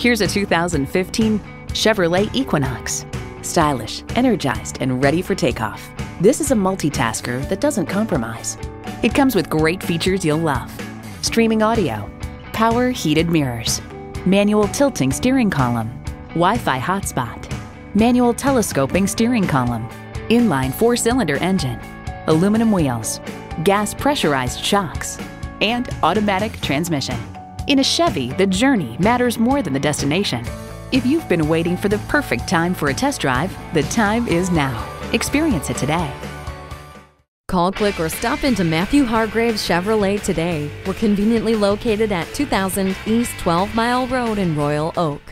Here's a 2015 Chevrolet Equinox. Stylish, energized, and ready for takeoff. This is a multitasker that doesn't compromise. It comes with great features you'll love. Streaming audio, power heated mirrors, manual tilting steering column, Wi-Fi hotspot, manual telescoping steering column, inline four-cylinder engine, aluminum wheels, gas pressurized shocks, and automatic transmission. In a Chevy, the journey matters more than the destination. If you've been waiting for the perfect time for a test drive, the time is now. Experience it today. Call, click, or stop into Matthew Hargreaves Chevrolet today. We're conveniently located at 2000 East 12 Mile Road in Royal Oak.